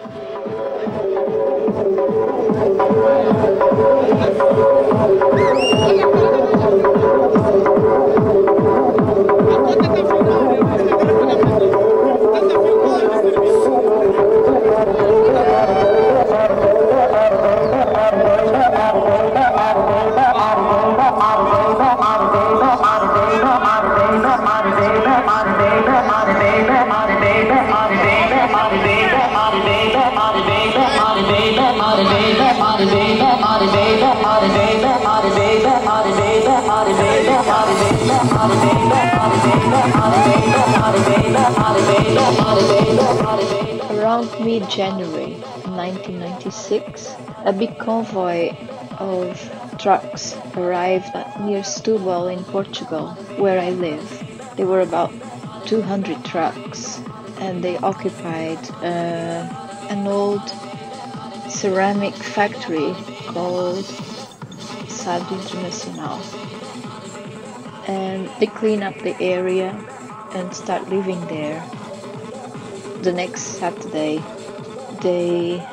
Thank you. Around mid-January 1996, a big convoy of trucks arrived near Setúbal in Portugal, where I live. There were about 200 trucks and they occupied uh, an old ceramic factory called Sado Internacional. And they clean up the area and start living there. The next Saturday, they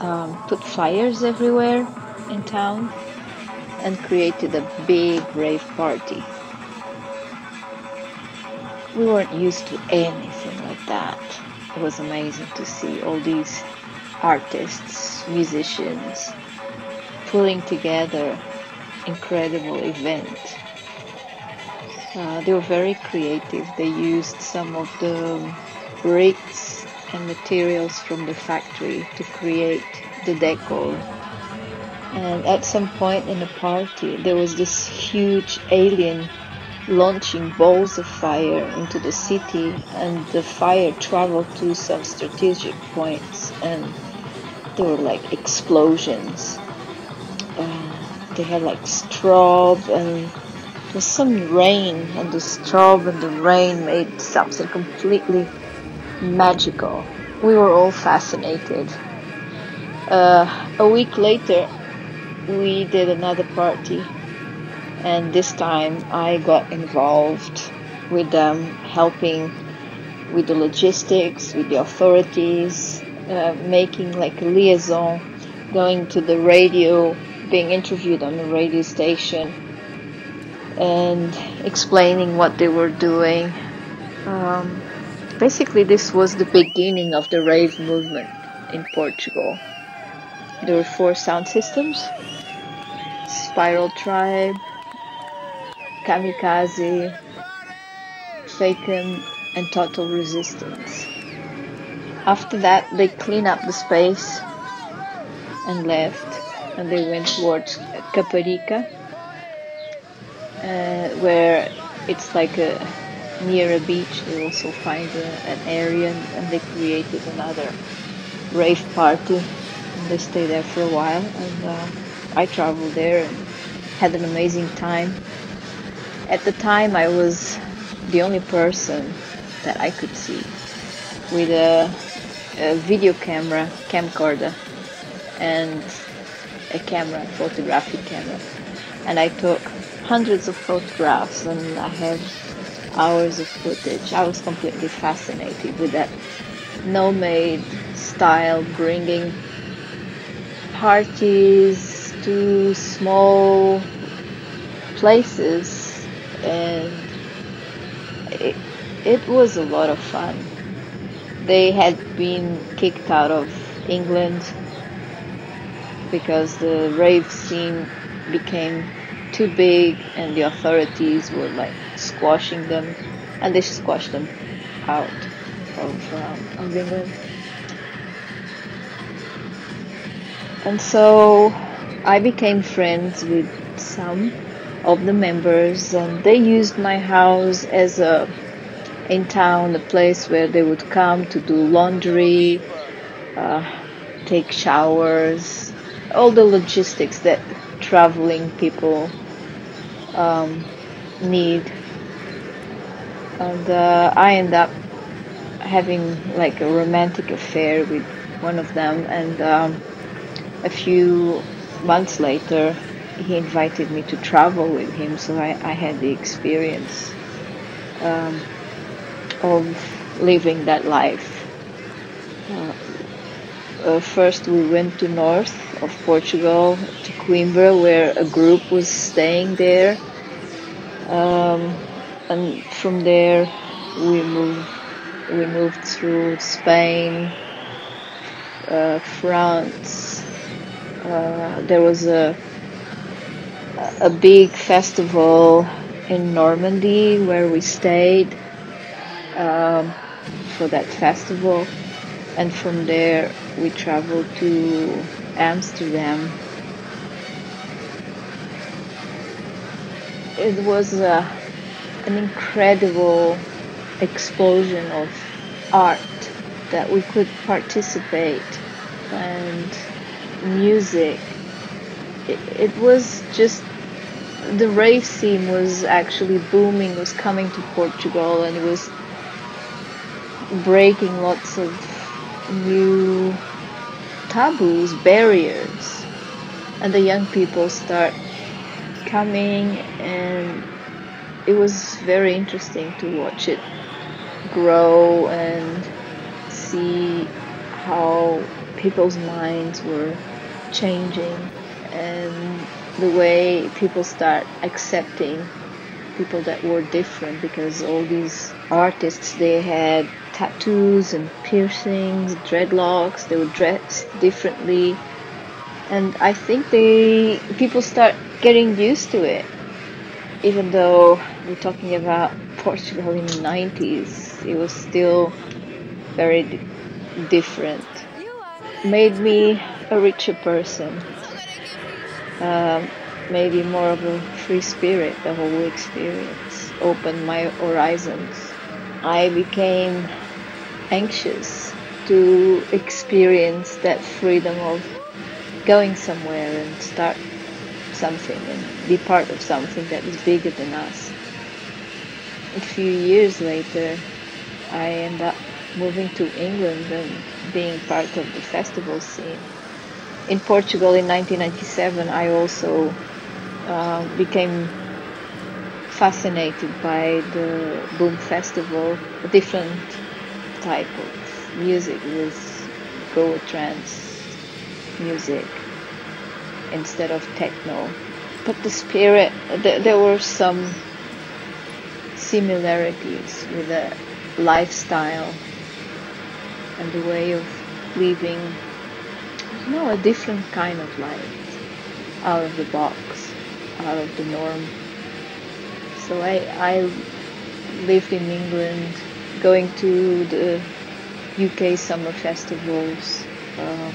um, put flyers everywhere in town and created a big rave party. We weren't used to anything like that. It was amazing to see all these artists, musicians pulling together incredible event. Uh, they were very creative. They used some of the bricks and materials from the factory to create the decor. And at some point in the party, there was this huge alien launching balls of fire into the city, and the fire traveled to some strategic points, and there were like explosions. Uh, they had like strobe and there was some rain, and the strobe and the rain made something completely magical. We were all fascinated. Uh, a week later, we did another party, and this time I got involved with them, helping with the logistics, with the authorities, uh, making like a liaison, going to the radio, being interviewed on the radio station, and explaining what they were doing. Um, basically, this was the beginning of the rave movement in Portugal. There were four sound systems Spiral Tribe, Kamikaze, Facom, and Total Resistance. After that, they cleaned up the space and left, and they went towards Caparica, uh, where it's like a near a beach. They also find a, an area, and they created another rave party. And they stay there for a while, and uh, I traveled there and had an amazing time. At the time, I was the only person that I could see with a, a video camera, camcorder, and a camera, photographic camera. And I took hundreds of photographs and I have hours of footage. I was completely fascinated with that nomad style, bringing parties to small places and it, it was a lot of fun. They had been kicked out of England because the rave scene became too big and the authorities were like squashing them and they squashed them out of, um, England. And so I became friends with some of the members and they used my house as a in town a place where they would come to do laundry uh, take showers all the logistics that traveling people um, need and uh, I end up having like a romantic affair with one of them. And um, a few months later he invited me to travel with him, so I, I had the experience um, of living that life. Uh, uh, first we went to north of Portugal to Coimbra, where a group was staying there, um, and from there we moved we moved through Spain, uh, France. Uh, there was a a big festival in Normandy where we stayed um, for that festival, and from there we traveled to Amsterdam. It was uh, an incredible explosion of art that we could participate and music. It, it was just the rave scene was actually booming, was coming to Portugal, and it was breaking lots of new taboos, barriers, and the young people start coming, and it was very interesting to watch it grow and see how people's minds were changing and the way people start accepting people that were different because all these artists they had tattoos and piercings dreadlocks they were dressed differently. And i think they people start getting used to it even though we're talking about portugal in the 90s it was still very d- different. Made me a richer person. Um, maybe more of a free spirit the whole experience opened my horizons. I became anxious to experience that freedom of going somewhere and start something and be part of something that is bigger than us. A few years later i end up moving to england and being part of the festival scene. In Portugal in 1997, I also uh, became fascinated by the Boom Festival, a different type of music. With Goa trance music instead of techno. But the spirit, th- there were some similarities with the lifestyle and the way of living you know, a different kind of life, out of the box, out of the norm. So I, I lived in England, going to the UK summer festivals. Uh,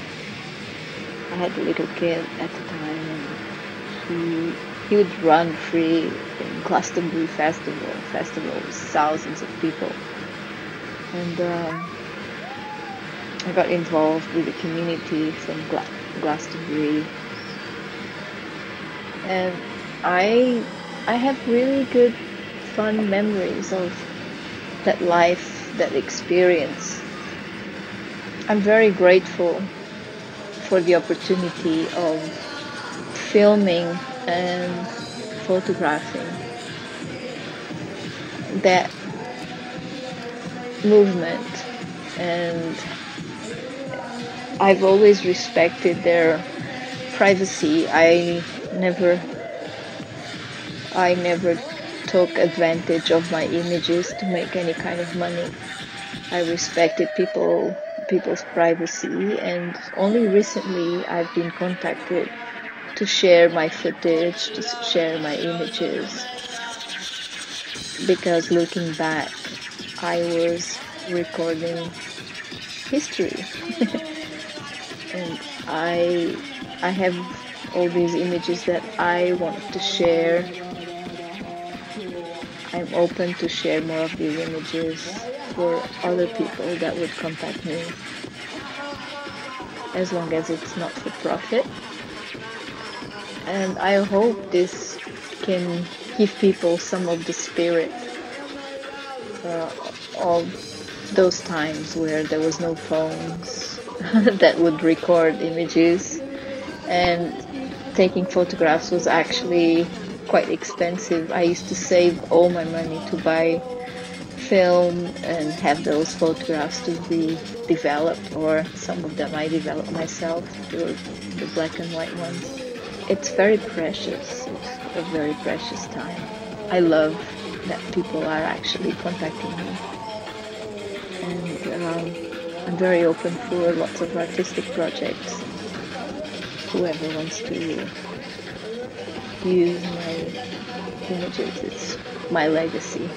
I had a little kid at he would run free in Glastonbury Festival, festival with thousands of people, and. Um, I got involved with the community from Gla- Glastonbury, and I I have really good fun memories of that life, that experience. I'm very grateful for the opportunity of filming and photographing that movement and I've always respected their privacy. I never I never took advantage of my images to make any kind of money. I respected people people's privacy and only recently I've been contacted to share my footage, to share my images. Because looking back, I was recording history. and I I have all these images that I want to share. I'm open to share more of these images for other people that would contact me as long as it's not for profit. And I hope this can give people some of the spirit uh, of those times where there was no phones that would record images and taking photographs was actually quite expensive. I used to save all my money to buy film and have those photographs to be developed, or some of them I developed myself, the, the black and white ones. It's very precious. It's a very precious time. I love that people are actually contacting me. And um, I'm very open for lots of artistic projects. Whoever wants to use my images, it's my legacy.